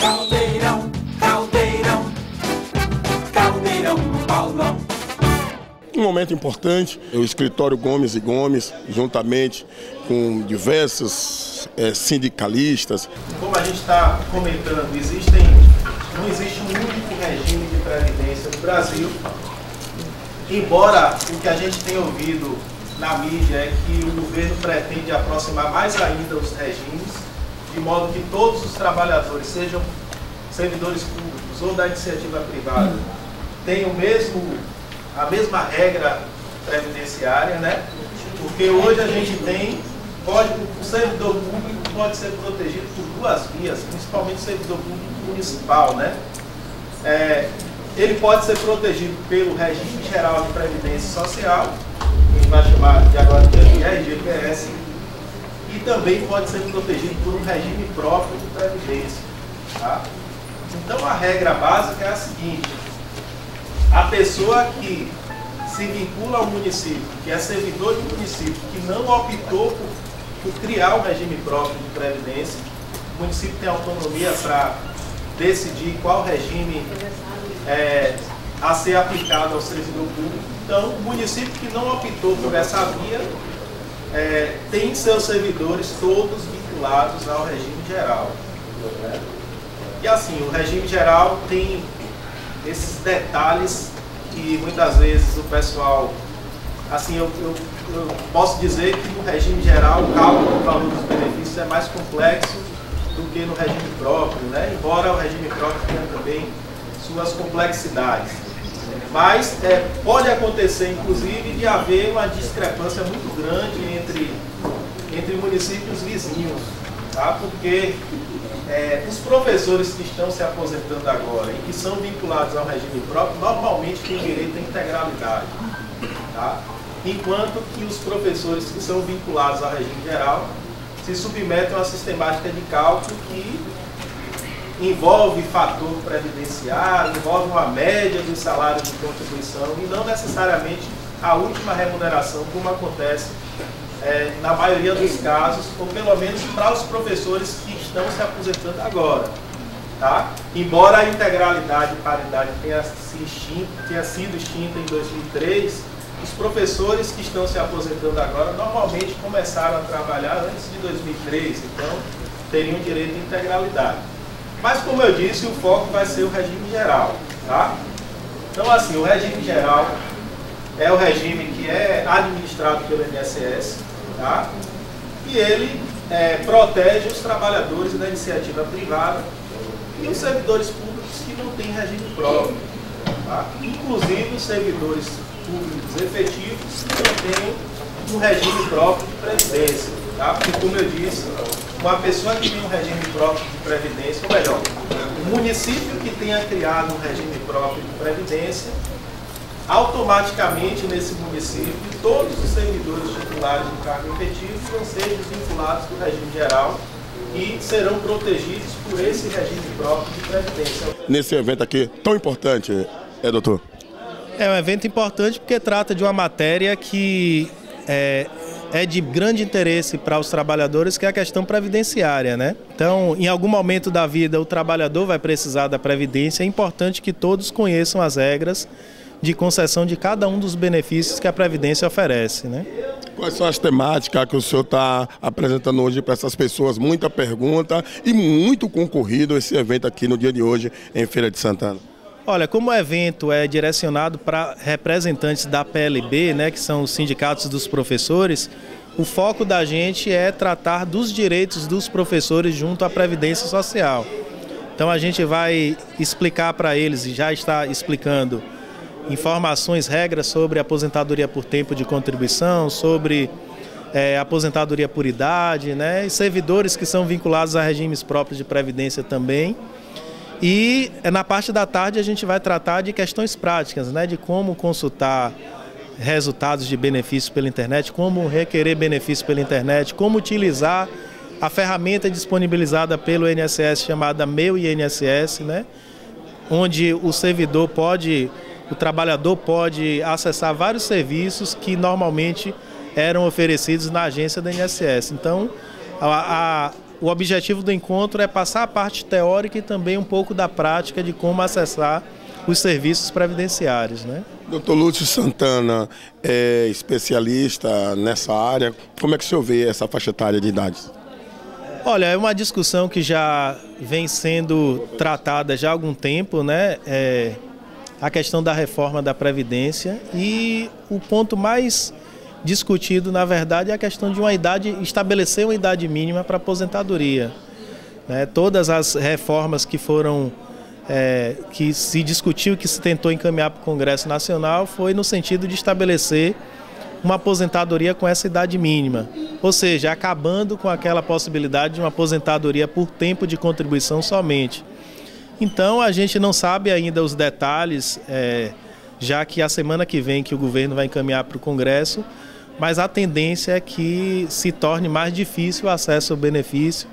Caldeirão, caldeirão, caldeirão no Paulão. Um momento importante, o escritório Gomes e Gomes, juntamente com diversos eh, sindicalistas, Como a gente está comentando, existem, não existe um único regime de previdência no Brasil, embora o que a gente tem ouvido na mídia é que o governo pretende aproximar mais ainda os regimes, de modo que todos os trabalhadores, sejam servidores públicos ou da iniciativa privada, tenham mesmo, a mesma regra previdenciária, né? Porque hoje a gente tem, pode, o servidor público pode ser protegido por duas vias, principalmente o servidor público municipal, né? É, ele pode ser protegido pelo regime geral de previdência social, que a gente vai chamar de agora de RGPS, e também pode ser protegido por um regime próprio de previdência. Tá? Então a regra básica é a seguinte: a pessoa que se vincula ao município, que é servidor de município, que não optou por, por criar um regime próprio de previdência, o município tem autonomia para decidir qual regime é, a ser aplicado ao servidor público. Então, o município que não optou por essa via é, tem seus servidores todos vinculados ao regime geral. E assim, o regime geral tem esses detalhes que muitas vezes o pessoal, assim, eu, eu- eu posso dizer que no regime geral o cálculo do valor dos benefícios é mais complexo do que no regime próprio, né? Embora o regime próprio tenha também suas complexidades. Mas é, pode acontecer, inclusive, de haver uma discrepância muito grande entre, entre municípios vizinhos, tá? porque é, os professores que estão se aposentando agora e que são vinculados ao regime próprio, normalmente têm direito à integralidade. Tá? Enquanto que os professores que são vinculados ao regime geral se submetem a uma sistemática de cálculo que envolve fator previdenciário, envolve uma média dos salários de contribuição e não necessariamente a última remuneração, como acontece é, na maioria dos casos, ou pelo menos para os professores que estão se aposentando agora. Tá? Embora a integralidade e paridade tenha, se extin- tenha sido extinta em 2003, os professores que estão se aposentando agora normalmente começaram a trabalhar antes de 2003, então teriam direito à integralidade. Mas como eu disse, o foco vai ser o regime geral. Tá? Então assim, o regime geral é o regime que é administrado pelo INSS, tá? e ele é, protege os trabalhadores da iniciativa privada e os servidores públicos que não têm regime próprio, tá? inclusive os servidores públicos efetivos que não têm um regime próprio de previdência. Tá? Porque, como eu disse, uma pessoa que tem um regime próprio de previdência, ou melhor, o município que tenha criado um regime próprio de previdência, automaticamente nesse município, todos os servidores titulares de cargo efetivo vão ser desvinculados do regime geral e serão protegidos por esse regime próprio de previdência. nesse evento aqui tão importante, é doutor? É um evento importante porque trata de uma matéria que é, é de grande interesse para os trabalhadores, que é a questão previdenciária, né? Então, em algum momento da vida, o trabalhador vai precisar da previdência. É importante que todos conheçam as regras de concessão de cada um dos benefícios que a previdência oferece, né? Quais são as temáticas que o senhor está apresentando hoje para essas pessoas? Muita pergunta e muito concorrido esse evento aqui no dia de hoje em Feira de Santana. Olha, como o evento é direcionado para representantes da PLB, né, que são os sindicatos dos professores, o foco da gente é tratar dos direitos dos professores junto à Previdência Social. Então a gente vai explicar para eles, e já está explicando, informações, regras sobre aposentadoria por tempo de contribuição, sobre eh, aposentadoria por idade, né, e servidores que são vinculados a regimes próprios de previdência também. E na parte da tarde a gente vai tratar de questões práticas, né, de como consultar resultados de benefícios pela internet, como requerer benefícios pela internet, como utilizar a ferramenta disponibilizada pelo INSS chamada Meu INSS, né, onde o servidor pode, o trabalhador pode acessar vários serviços que normalmente eram oferecidos na agência do INSS. Então, a, a- o objetivo do encontro é passar a parte teórica e também um pouco da prática de como acessar os serviços previdenciários. Né? Doutor Lúcio Santana é especialista nessa área. Como é que o senhor vê essa faixa etária de idades? Olha, é uma discussão que já vem sendo tratada já há algum tempo, né? É a questão da reforma da Previdência e o ponto mais discutido, na verdade, é a questão de uma idade, estabelecer uma idade mínima para aposentadoria. Né? Todas as reformas que foram é, que se discutiu, que se tentou encaminhar para o Congresso Nacional, foi no sentido de estabelecer uma aposentadoria com essa idade mínima, ou seja, acabando com aquela possibilidade de uma aposentadoria por tempo de contribuição somente. Então a gente não sabe ainda os detalhes, é, já que a semana que vem que o governo vai encaminhar para o Congresso, mas a tendência é que se torne mais difícil o acesso ao benefício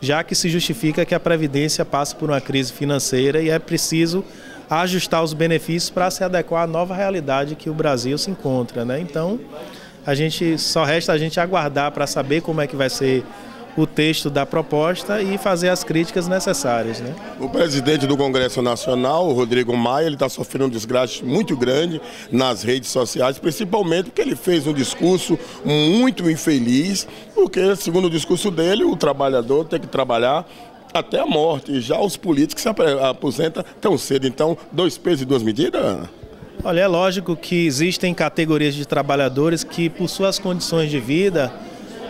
já que se justifica que a Previdência passa por uma crise financeira e é preciso ajustar os benefícios para se adequar à nova realidade que o Brasil se encontra. Né? Então, a gente só resta a gente aguardar para saber como é que vai ser o texto da proposta e fazer as críticas necessárias. Né? O presidente do Congresso Nacional, Rodrigo Maia, ele está sofrendo um desgaste muito grande nas redes sociais, principalmente porque ele fez um discurso muito infeliz, porque, segundo o discurso dele, o trabalhador tem que trabalhar até a morte. Já os políticos se aposentam tão cedo. Então, dois pesos e duas medidas? Olha, é lógico que existem categorias de trabalhadores que, por suas condições de vida,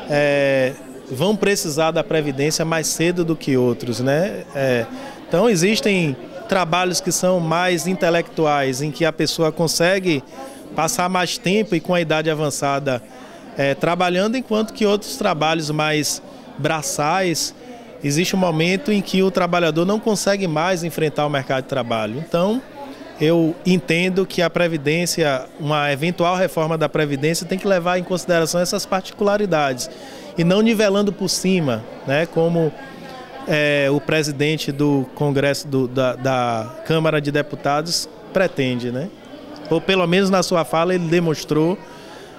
é, vão precisar da previdência mais cedo do que outros, né? É, então existem trabalhos que são mais intelectuais, em que a pessoa consegue passar mais tempo e com a idade avançada é, trabalhando, enquanto que outros trabalhos mais braçais existe um momento em que o trabalhador não consegue mais enfrentar o mercado de trabalho. Então, eu entendo que a Previdência, uma eventual reforma da Previdência, tem que levar em consideração essas particularidades e não nivelando por cima, né, como é, o presidente do Congresso do, da, da, Câmara de Deputados pretende, né? Ou pelo menos na sua fala ele demonstrou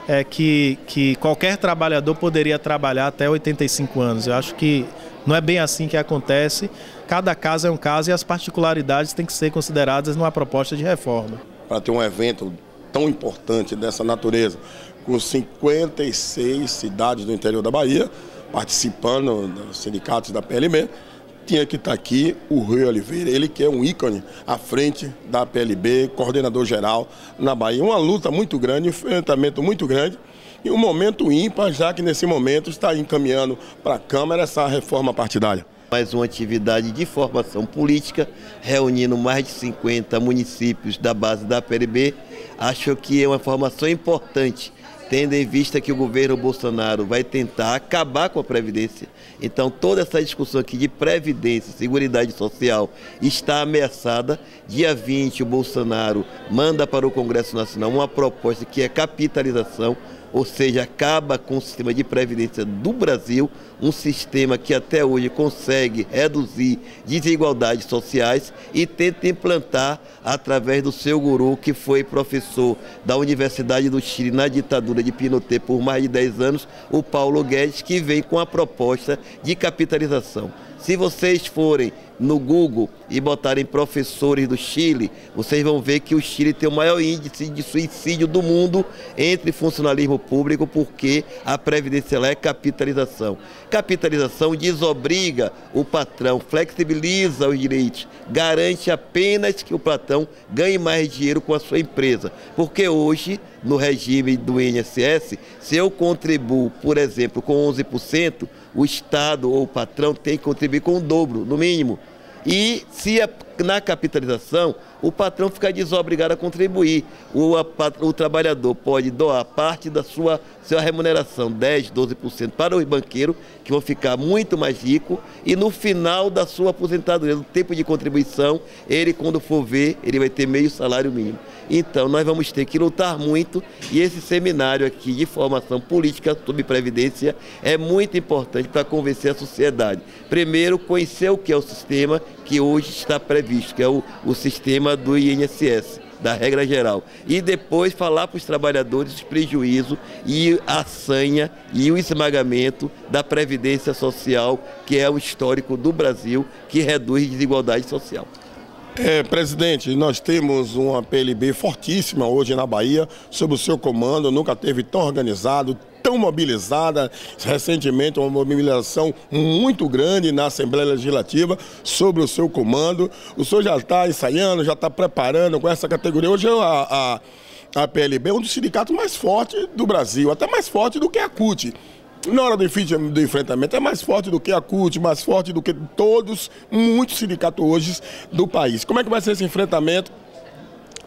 é, que, que qualquer trabalhador poderia trabalhar até 85 anos. Eu acho que não é bem assim que acontece. Cada caso é um caso e as particularidades têm que ser consideradas numa proposta de reforma. Para ter um evento tão importante dessa natureza, com 56 cidades do interior da Bahia, participando dos sindicatos da PLB, tinha que estar aqui o Rui Oliveira, ele que é um ícone à frente da PLB, coordenador geral na Bahia. Uma luta muito grande, um enfrentamento muito grande e um momento ímpar, já que nesse momento está encaminhando para a Câmara essa reforma partidária. Mais uma atividade de formação política, reunindo mais de 50 municípios da base da PLB. Acho que é uma formação importante tendo em vista que o governo Bolsonaro vai tentar acabar com a Previdência. Então, toda essa discussão aqui de Previdência, Seguridade Social está ameaçada. Dia 20, o Bolsonaro manda para o Congresso Nacional uma proposta que é capitalização ou seja, acaba com o sistema de previdência do Brasil, um sistema que até hoje consegue reduzir desigualdades sociais e tenta implantar através do seu guru, que foi professor da Universidade do Chile na ditadura de Pinochet por mais de 10 anos, o Paulo Guedes, que vem com a proposta de capitalização. Se vocês forem no Google e botarem professores do Chile, vocês vão ver que o Chile tem o maior índice de suicídio do mundo entre funcionalismo público, porque a previdência lá é capitalização. Capitalização desobriga o patrão, flexibiliza os direitos, garante apenas que o patrão ganhe mais dinheiro com a sua empresa. Porque hoje, no regime do INSS, se eu contribuo, por exemplo, com 11%, o Estado ou o patrão tem que contribuir com o dobro, no mínimo. E se é na capitalização, o patrão fica desobrigado a contribuir. O, a, o trabalhador pode doar parte da sua, sua remuneração, 10%, 12%, para o banqueiro, que vão ficar muito mais rico, e no final da sua aposentadoria, no tempo de contribuição, ele, quando for ver, ele vai ter meio salário mínimo. Então, nós vamos ter que lutar muito, e esse seminário aqui de formação política sobre Previdência é muito importante para convencer a sociedade. Primeiro, conhecer o que é o sistema que hoje está previsto, que é o, o sistema do INSS. da regra geral. E depois falar para os trabalhadores o prejuízo e a sanha e o esmagamento da Previdência Social, que é o histórico do Brasil, que reduz desigualdade social. É, presidente, nós temos uma PLB fortíssima hoje na Bahia, sob o seu comando, nunca teve tão organizado, tão mobilizada. Recentemente, uma mobilização muito grande na Assembleia Legislativa sobre o seu comando. O senhor já está ensaiando, já está preparando com essa categoria. Hoje a, a, a PLB é um dos sindicatos mais fortes do Brasil, até mais forte do que a CUT na hora do enfrentamento é mais forte do que a CUT, mais forte do que todos, muitos sindicatos hoje do país. Como é que vai ser esse enfrentamento?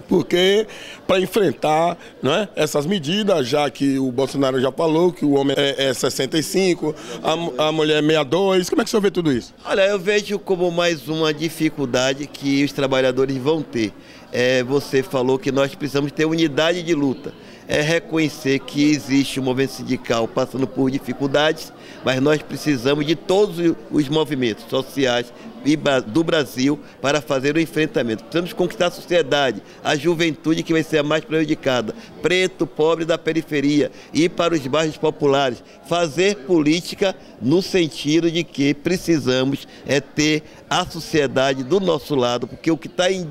Porque para enfrentar é, essas medidas, já que o Bolsonaro já falou que o homem é, é 65, a, a mulher é 62, como é que o senhor vê tudo isso? Olha, eu vejo como mais uma dificuldade que os trabalhadores vão ter. É, você falou que nós precisamos ter unidade de luta é reconhecer que existe um movimento sindical passando por dificuldades, mas nós precisamos de todos os movimentos sociais do Brasil para fazer o enfrentamento. Precisamos conquistar a sociedade, a juventude que vai ser a mais prejudicada, preto, pobre da periferia, ir para os bairros populares, fazer política no sentido de que precisamos é ter a sociedade do nosso lado, porque o que está em,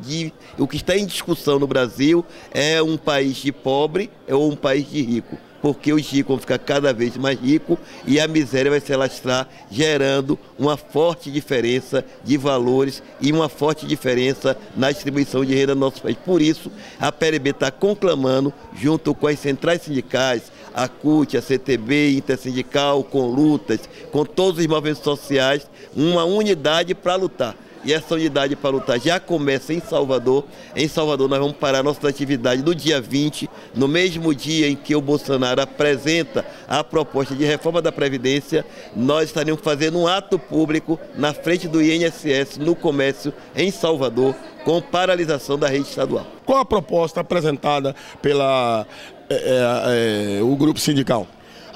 o que está em discussão no Brasil é um país de pobre ou um país de rico porque os ricos vão ficar cada vez mais ricos e a miséria vai se alastrar, gerando uma forte diferença de valores e uma forte diferença na distribuição de renda no nosso país. Por isso, a PLB está conclamando, junto com as centrais sindicais, a CUT, a CTB, Intersindical, com lutas, com todos os movimentos sociais, uma unidade para lutar e essa unidade para lutar já começa em Salvador. Em Salvador nós vamos parar nossas atividades no dia 20, no mesmo dia em que o Bolsonaro apresenta a proposta de reforma da Previdência, nós estaremos fazendo um ato público na frente do INSS no comércio em Salvador, com paralisação da rede estadual. Qual a proposta apresentada pela é, é, o grupo sindical?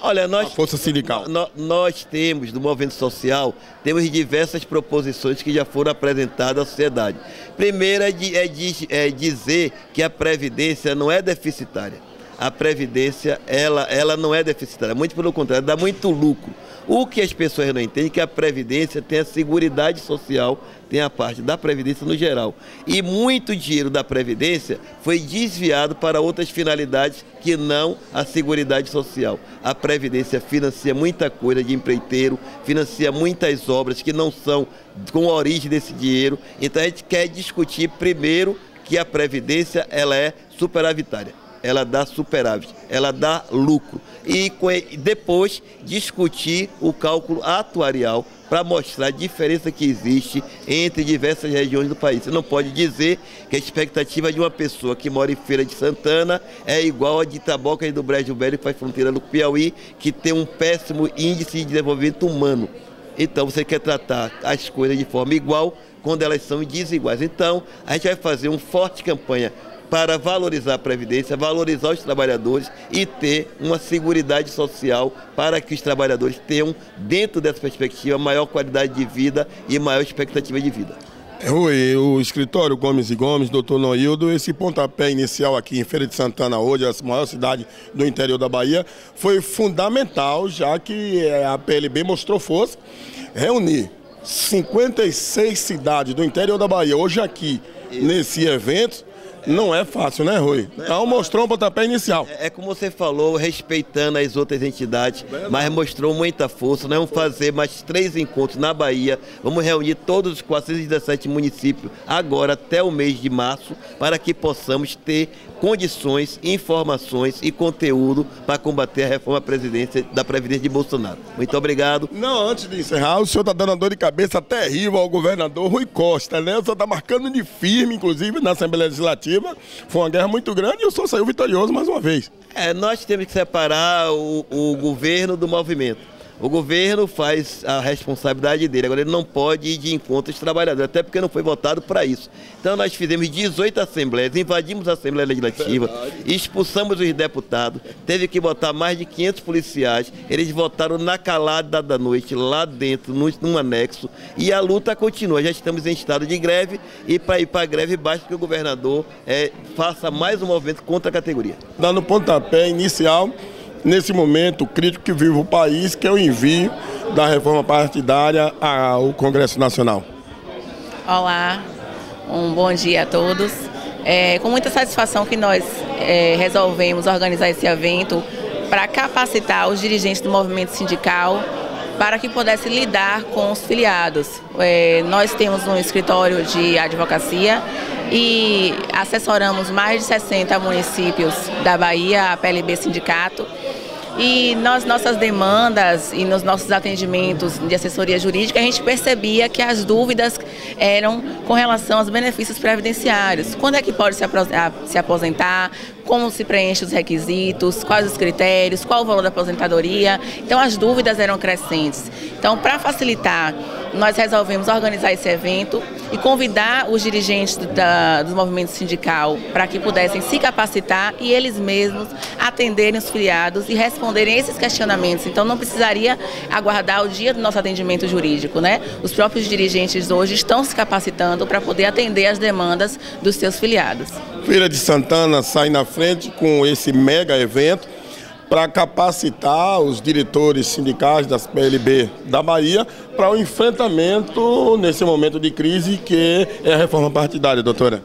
Olha, nós, a força sindical. No, nós temos, do movimento social, temos diversas proposições que já foram apresentadas à sociedade. Primeira é, de, é, de, é dizer que a Previdência não é deficitária. A Previdência, ela, ela não é deficitária, muito pelo contrário, dá muito lucro. O que as pessoas não entendem é que a Previdência tem a Seguridade Social, tem a parte da Previdência no geral. E muito dinheiro da Previdência foi desviado para outras finalidades que não a Seguridade Social. A Previdência financia muita coisa de empreiteiro, financia muitas obras que não são com a origem desse dinheiro. Então a gente quer discutir primeiro que a Previdência ela é superavitária ela dá superávit, ela dá lucro. E depois discutir o cálculo atuarial para mostrar a diferença que existe entre diversas regiões do país. Você não pode dizer que a expectativa de uma pessoa que mora em Feira de Santana é igual a de Taboca e do Brejo Velho, que faz fronteira no Piauí, que tem um péssimo índice de desenvolvimento humano. Então você quer tratar as coisas de forma igual quando elas são desiguais. Então a gente vai fazer uma forte campanha para valorizar a Previdência, valorizar os trabalhadores e ter uma segurança social para que os trabalhadores tenham, dentro dessa perspectiva, maior qualidade de vida e maior expectativa de vida. Rui, o escritório Gomes e Gomes, doutor Noildo, esse pontapé inicial aqui em Feira de Santana hoje, a maior cidade do interior da Bahia, foi fundamental, já que eh, a PLB mostrou força, reunir 56 cidades do interior da Bahia, hoje aqui, nesse evento, não é fácil, né, Rui? Então mostrou um pontapé inicial. É, é, como você falou, respeitando as outras entidades, mas mostrou muita força. Nós vamos fazer mais três encontros na Bahia. Vamos reunir todos os 417 municípios agora até o mês de março, para que possamos ter condições, informações e conteúdo para combater a reforma presidência, da Previdência de Bolsonaro. Muito obrigado. Não, antes de encerrar, o senhor está dando uma dor de cabeça terrível ao governador Rui Costa, né? O senhor está marcando de firme, inclusive, na Assembleia Legislativa. Foi uma guerra muito grande e o senhor saiu vitorioso mais uma vez. É, nós temos que separar o, o governo do movimento. O governo faz a responsabilidade dele, agora ele não pode ir de encontro aos trabalhadores, até porque não foi votado para isso. Então nós fizemos 18 assembleias, invadimos a Assembleia Legislativa, expulsamos os deputados, teve que botar mais de 500 policiais, eles votaram na calada da noite, lá dentro, num, num anexo, e a luta continua. Já estamos em estado de greve e para ir para a greve basta que o governador é, faça mais um movimento contra a categoria. Dando pontapé inicial nesse momento crítico que vive o país, que é o envio da reforma partidária ao Congresso Nacional. Olá, um bom dia a todos. É com muita satisfação que nós é, resolvemos organizar esse evento para capacitar os dirigentes do movimento sindical para que pudesse lidar com os filiados. É, nós temos um escritório de advocacia e assessoramos mais de 60 municípios da Bahia, a PLB Sindicato, e nas nossas demandas e nos nossos atendimentos de assessoria jurídica, a gente percebia que as dúvidas eram com relação aos benefícios previdenciários. Quando é que pode se aposentar? Como se preenche os requisitos? Quais os critérios? Qual o valor da aposentadoria? Então as dúvidas eram crescentes. Então, para facilitar, nós resolvemos organizar esse evento e convidar os dirigentes da, do movimento sindical para que pudessem se capacitar e eles mesmos atenderem os filiados e responderem esses questionamentos. Então não precisaria aguardar o dia do nosso atendimento jurídico, né? Os próprios dirigentes hoje estão se capacitando para poder atender as demandas dos seus filiados. Feira de Santana sai na frente com esse mega evento para capacitar os diretores sindicais das PLB da Bahia para o enfrentamento nesse momento de crise que é a reforma partidária, doutora.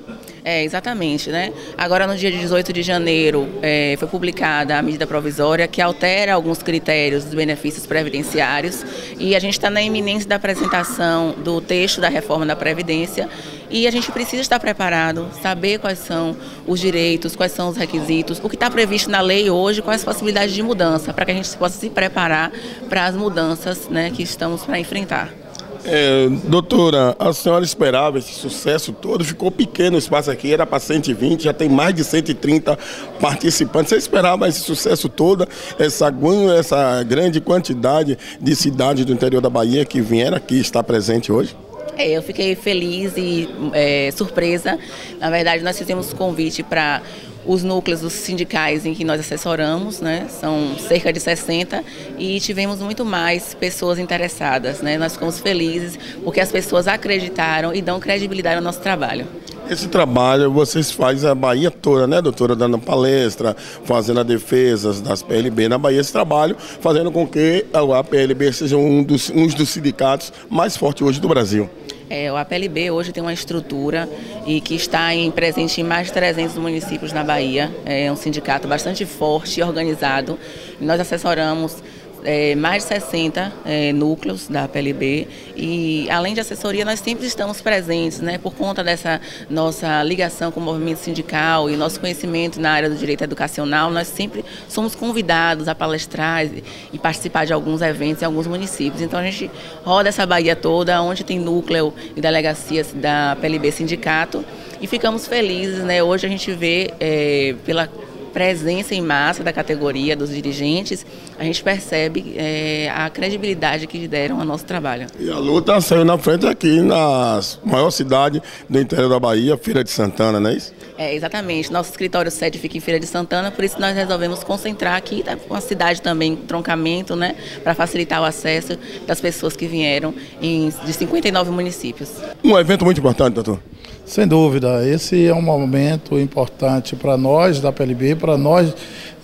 É, exatamente, né? Agora, no dia 18 de janeiro, é, foi publicada a medida provisória que altera alguns critérios dos benefícios previdenciários e a gente está na iminência da apresentação do texto da reforma da Previdência e a gente precisa estar preparado, saber quais são os direitos, quais são os requisitos, o que está previsto na lei hoje, quais as possibilidades de mudança, para que a gente possa se preparar para as mudanças né, que estamos para enfrentar. É, doutora, a senhora esperava esse sucesso todo, ficou pequeno o espaço aqui, era para 120, já tem mais de 130 participantes. Você esperava esse sucesso todo, essa, essa grande quantidade de cidades do interior da Bahia que vieram aqui estar presente hoje? É, eu fiquei feliz e é, surpresa. Na verdade, nós fizemos convite para os núcleos dos sindicais em que nós assessoramos, né? São cerca de 60 e tivemos muito mais pessoas interessadas, né? Nós ficamos felizes porque as pessoas acreditaram e dão credibilidade ao nosso trabalho. Esse trabalho vocês fazem a Bahia toda, né, doutora? Dando palestra, fazendo a defesa das PLB na Bahia. Esse trabalho fazendo com que a PLB seja um dos, um dos sindicatos mais fortes hoje do Brasil. É, o APLB hoje tem uma estrutura e que está em, presente em mais de 300 municípios na Bahia. É um sindicato bastante forte e organizado. Nós assessoramos é, mais de 60 é, núcleos da PLB e além de assessoria nós sempre estamos presentes, né, por conta dessa nossa ligação com o movimento sindical e nosso conhecimento na área do direito educacional, nós sempre somos convidados a palestrar e participar de alguns eventos em alguns municípios. Então a gente roda essa Bahia toda, onde tem núcleo e delegacias da PLB Sindicato e ficamos felizes, né? Hoje a gente vê é, pela presença em massa da categoria, dos dirigentes, a gente percebe é, a credibilidade que deram ao nosso trabalho. E a luta saiu na frente aqui na maior cidade do interior da Bahia, Feira de Santana, não é isso? É, exatamente. Nosso escritório sede fica em Feira de Santana, por isso nós resolvemos concentrar aqui, tá, com a cidade também, troncamento, né, para facilitar o acesso das pessoas que vieram em, de 59 municípios. Um evento muito importante, doutor. Sem dúvida, esse é um momento importante para nós da PLB, para nós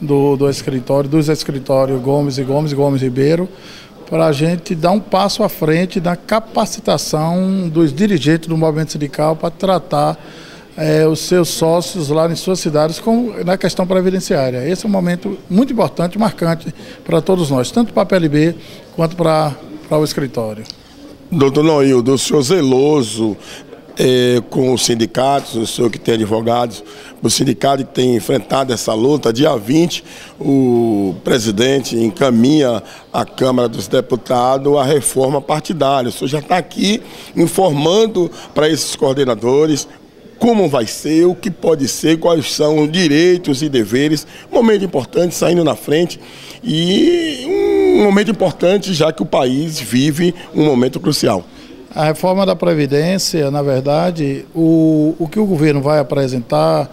do, do escritório, dos escritórios Gomes e Gomes Gomes Ribeiro, para a gente dar um passo à frente na capacitação dos dirigentes do movimento sindical para tratar é, os seus sócios lá em suas cidades com, na questão previdenciária. Esse é um momento muito importante, marcante para todos nós, tanto para a PLB quanto para, para o escritório. Doutor Noildo, o senhor zeloso é, com os sindicatos, o senhor que tem advogados, o sindicato que tem enfrentado essa luta. Dia 20, o presidente encaminha à Câmara dos Deputados a reforma partidária. O senhor já está aqui informando para esses coordenadores como vai ser, o que pode ser, quais são os direitos e deveres. Momento importante, saindo na frente. E um um momento importante, já que o país vive um momento crucial. A reforma da Previdência, na verdade, o, o que o governo vai apresentar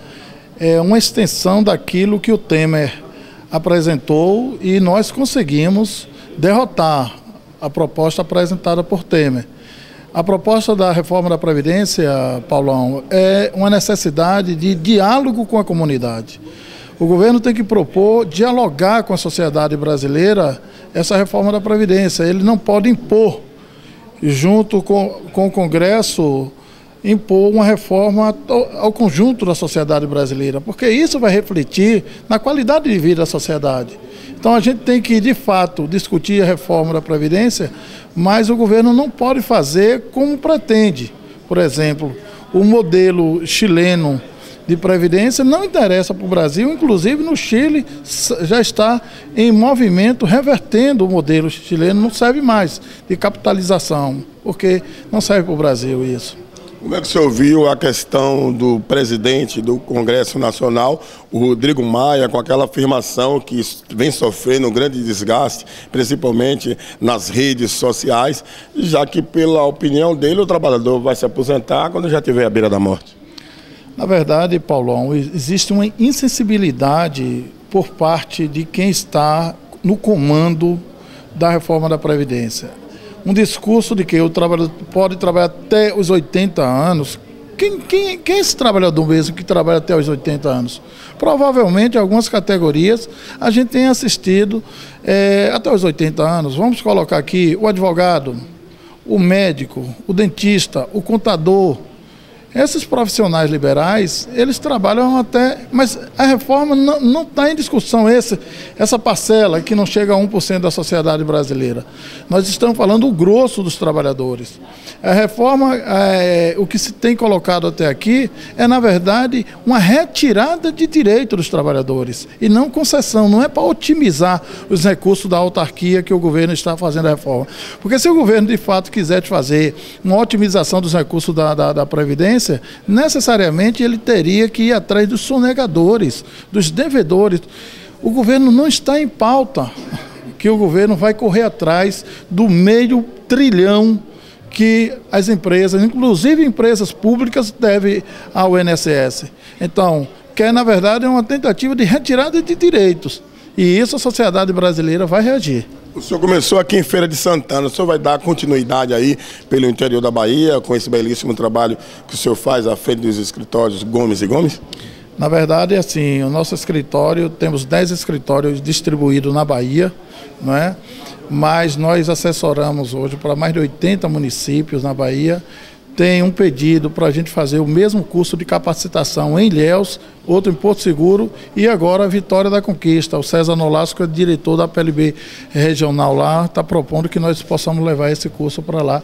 é uma extensão daquilo que o Temer apresentou e nós conseguimos derrotar a proposta apresentada por Temer. A proposta da reforma da Previdência, Paulão, é uma necessidade de diálogo com a comunidade. O governo tem que propor dialogar com a sociedade brasileira essa reforma da Previdência. Ele não pode impor, junto com, com o Congresso, impor uma reforma ao conjunto da sociedade brasileira, porque isso vai refletir na qualidade de vida da sociedade. Então a gente tem que, de fato, discutir a reforma da Previdência, mas o governo não pode fazer como pretende. Por exemplo, o modelo chileno de previdência não interessa para o Brasil, inclusive no Chile já está em movimento revertendo o modelo chileno, não serve mais de capitalização, porque não serve para o Brasil isso. Como é que o senhor viu a questão do presidente do Congresso Nacional, o Rodrigo Maia, com aquela afirmação que vem sofrendo um grande desgaste, principalmente nas redes sociais, já que, pela opinião dele, o trabalhador vai se aposentar quando já estiver à beira da morte? Na verdade, Paulão, existe uma insensibilidade por parte de quem está no comando da reforma da Previdência um discurso de que o trabalhador pode trabalhar até os 80 anos. Quem, quem, quem é esse trabalhador mesmo que trabalha até os 80 anos? Provavelmente, algumas categorias, a gente tem assistido é, até os 80 anos. Vamos colocar aqui o advogado, o médico, o dentista, o contador, esses profissionais liberais, eles trabalham até. Mas a reforma não está em discussão, esse, essa parcela que não chega a 1% da sociedade brasileira. Nós estamos falando o grosso dos trabalhadores. A reforma, é, o que se tem colocado até aqui, é, na verdade, uma retirada de direito dos trabalhadores. E não concessão, não é para otimizar os recursos da autarquia que o governo está fazendo a reforma. Porque se o governo, de fato, quiser fazer uma otimização dos recursos da, da, da Previdência, necessariamente ele teria que ir atrás dos sonegadores, dos devedores. O governo não está em pauta que o governo vai correr atrás do meio trilhão que as empresas, inclusive empresas públicas, devem ao INSS. Então, que é, na verdade, é uma tentativa de retirada de direitos. E isso a sociedade brasileira vai reagir. O senhor começou aqui em Feira de Santana, o senhor vai dar continuidade aí pelo interior da Bahia, com esse belíssimo trabalho que o senhor faz à frente dos escritórios Gomes e Gomes? Na verdade, assim, o nosso escritório, temos 10 escritórios distribuídos na Bahia, não é? mas nós assessoramos hoje para mais de 80 municípios na Bahia tem um pedido para a gente fazer o mesmo curso de capacitação em Ilhéus, outro em Porto Seguro e agora a Vitória da Conquista. O César Nolasco, é diretor da PLB regional lá, está propondo que nós possamos levar esse curso para lá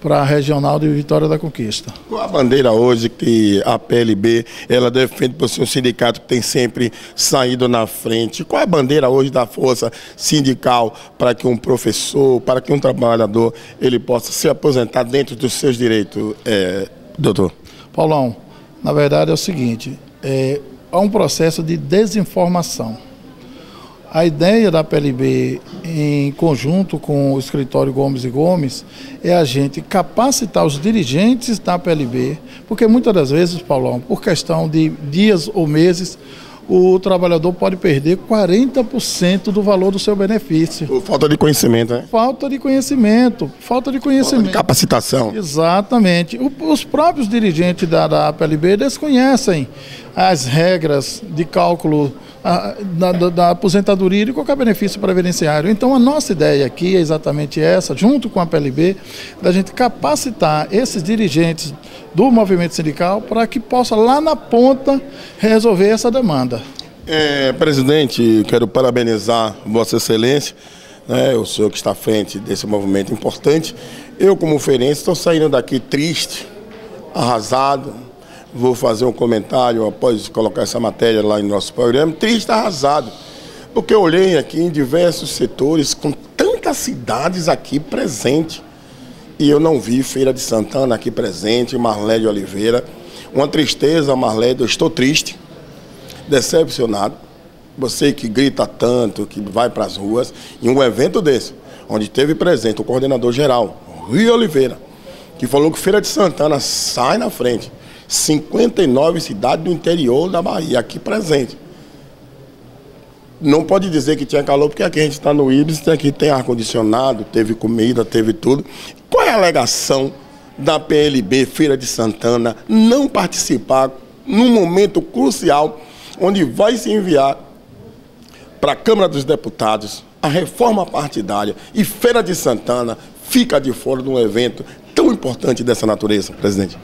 para a regional de Vitória da Conquista. Qual a bandeira hoje que a PLB ela defende para o seu sindicato que tem sempre saído na frente? Qual é a bandeira hoje da força sindical para que um professor, para que um trabalhador ele possa se aposentar dentro dos seus direitos, é, doutor? Paulão, na verdade é o seguinte, é, há um processo de desinformação. A ideia da PLB, em conjunto com o escritório Gomes e Gomes, é a gente capacitar os dirigentes da PLB, porque muitas das vezes, Paulão, por questão de dias ou meses, o trabalhador pode perder 40% do valor do seu benefício. Por falta de conhecimento, né? Falta de conhecimento, falta de conhecimento. Falta de capacitação. Exatamente. Os próprios dirigentes da, da PLB desconhecem as regras de cálculo da, da, da, aposentadoria e qualquer benefício previdenciário. Então, a nossa ideia aqui é exatamente essa, junto com a PLB, da gente capacitar esses dirigentes do movimento sindical para que possa, lá na ponta, resolver essa demanda. É, presidente, quero parabenizar Vossa Excelência, né, o senhor que está à frente desse movimento importante. Eu, como feirense, estou saindo daqui triste, arrasado, vou fazer um comentário após colocar essa matéria lá em nosso programa, triste, arrasado, porque eu olhei aqui em diversos setores com tantas cidades aqui presentes e eu não vi Feira de Santana aqui presente, Marlé de Oliveira. Uma tristeza, Marlé, eu estou triste, decepcionado, você que grita tanto, que vai para as ruas, em um evento desse, onde teve presente o coordenador geral, Rio Oliveira, que falou que Feira de Santana sai na frente. 59 cidades do interior da Bahia aqui presente. Não pode dizer que tinha calor, porque aqui a gente está no Ibis, aqui tem ar-condicionado, teve comida, teve tudo. Qual é a alegação da PLB Feira de Santana não participar num momento crucial onde vai se enviar para a Câmara dos Deputados a reforma partidária e Feira de Santana fica de fora de um evento tão importante dessa natureza, presidente?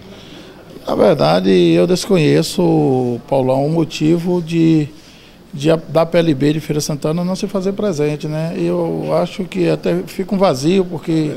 Na verdade, eu desconheço, Paulão, o motivo de, de da PLB de Feira Santana não se fazer presente, né? Eu acho que até fica um vazio, porque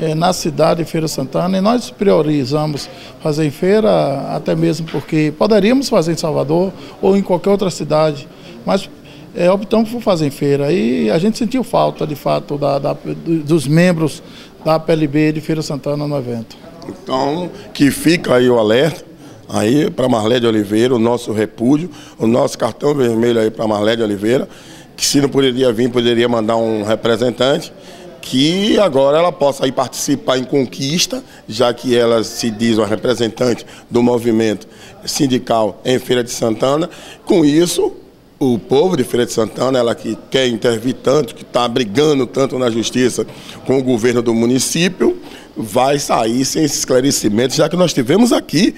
é, na cidade de Feira Santana, e nós priorizamos fazer em feira, até mesmo porque poderíamos fazer em Salvador ou em qualquer outra cidade, mas é, optamos por fazer em feira. E a gente sentiu falta, de fato, da, da, dos membros da PLB de Feira Santana no evento. Então, que fica aí o alerta aí para Marlé de Oliveira, o nosso repúdio, o nosso cartão vermelho aí para Marlé de Oliveira, que se não poderia vir, poderia mandar um representante, que agora ela possa aí participar em conquista, já que ela se diz uma representante do movimento sindical em Feira de Santana. Com isso, o povo de Feira de Santana, ela que quer intervir tanto, que está brigando tanto na justiça com o governo do município, vai sair sem esse esclarecimento, já que nós tivemos aqui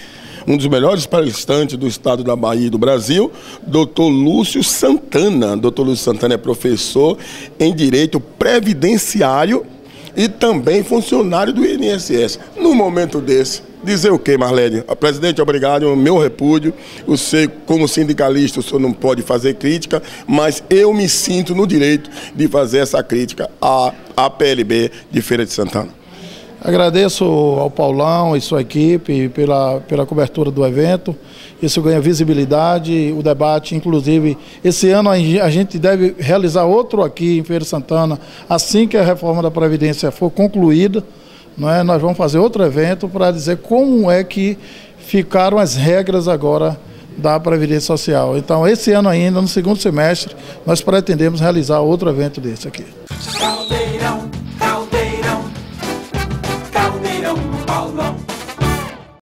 um dos melhores palestrantes do estado da Bahia e do Brasil, doutor Lúcio Santana. Doutor Lúcio Santana é professor em Direito Previdenciário e também funcionário do INSS. No momento desse, dizer o quê, Marlene? Presidente, obrigado, meu repúdio. Eu sei, como sindicalista, o senhor não pode fazer crítica, mas eu me sinto no direito de fazer essa crítica à, à PLB de Feira de Santana. Agradeço ao Paulão e sua equipe pela, pela cobertura do evento. Isso ganha visibilidade, o debate, inclusive, esse ano a gente deve realizar outro aqui em Feira Santana, assim que a reforma da Previdência for concluída. Não é? Nós vamos fazer outro evento para dizer como é que ficaram as regras agora da Previdência Social. Então, esse ano ainda, no segundo semestre, nós pretendemos realizar outro evento desse aqui.